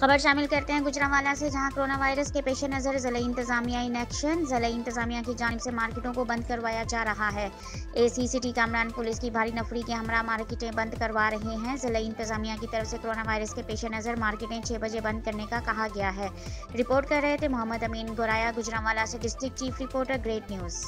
खबर शामिल करते हैं गुजरावाला से, जहाँ कोरोना वायरस के पेश नज़र ज़िले इंतजामिया इन एक्शन। ज़िले इंतजामिया की जानब से मार्केटों को बंद करवाया जा रहा है। A C C T Kamran police की भारी नफरी के हमरा मार्केटें बंद करवा रहे हैं। ज़िले इंतजामिया की तरफ़ से कोरोना वायरस के पेश नज़र मार्केटें छः बजे बंद करने का कहा गया है। रिपोर्ट कर रहे थे मोहम्मद अमीन गोराया, गुजरावाला से district chief reporter, great news.